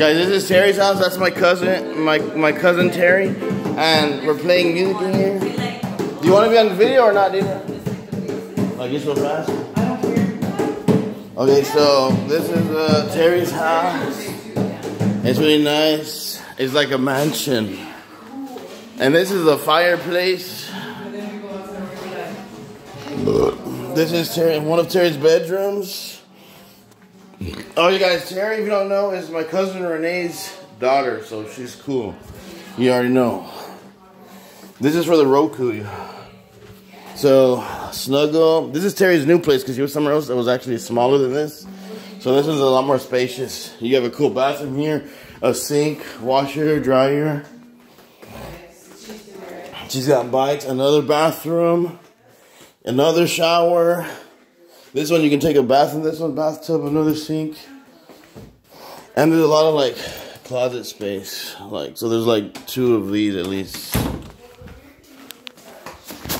Guys, this is Terri's house. That's my cousin, my my cousin Terri, and we're playing music in here. Do you want to be on the video or not, dude? Like you so fast? I don't care. Okay, so this is uh, Terri's house. It's really nice. It's like a mansion, and this is the fireplace. This is Terri, one of Terri's bedrooms. Oh, you guys, Terri, if you don't know, is my cousin Renee's daughter, so she's cool. You already know. This is for the Roku. So, snuggle. This is Terri's new place because he was somewhere else that was actually smaller than this. So this is a lot more spacious. You have a cool bathroom here, a sink, washer, dryer. She's got bikes, another bathroom, another shower. This one you can take a bath in this one, bathtub, another sink. And there's a lot of like closet space. Like so there's like two of these at least.